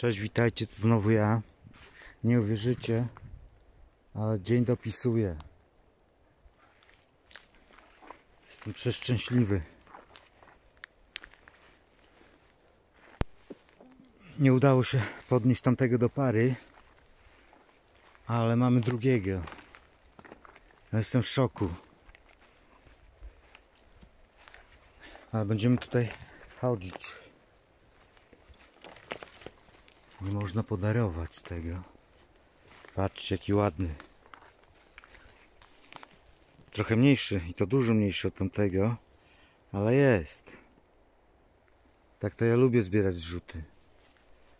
Cześć, witajcie, to znowu ja. Nie uwierzycie, ale dzień dopisuję. Jestem przeszczęśliwy. Nie udało się podnieść tamtego do pary, ale mamy drugiego. Jestem w szoku. Ale będziemy tutaj chodzić. Nie można podarować tego. Patrzcie, jaki ładny. Trochę mniejszy i to dużo mniejszy od tamtego, ale jest. Tak to ja lubię zbierać zrzuty.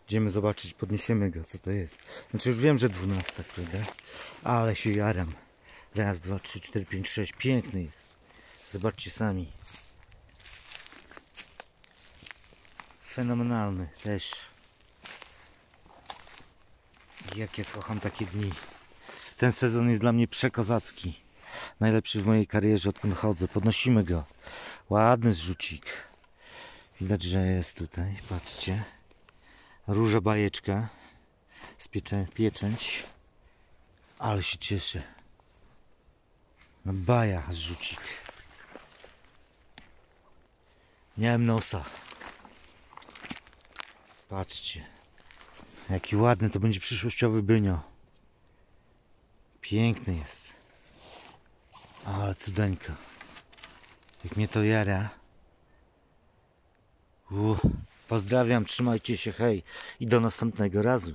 Idziemy zobaczyć, podniesiemy go, co to jest. Znaczy już wiem, że 12, prawda? Ale się jaram. Raz, dwa, trzy, cztery, pięć, sześć. Piękny jest. Zobaczcie sami. Fenomenalny też. Jak ja kocham takie dni. Ten sezon jest dla mnie przekozacki. Najlepszy w mojej karierze, odkąd chodzę. Podnosimy go. Ładny zrzucik. Widać, że jest tutaj. Patrzcie. Róża bajeczka. Z pieczę pieczęć. Ale się cieszę. No baja zrzucik. Miałem nosa. Patrzcie. Jaki ładny to będzie przyszłościowy bynio. Piękny jest. Ale cudeńka. Jak mnie to jara. U, pozdrawiam, trzymajcie się, hej. I do następnego razu.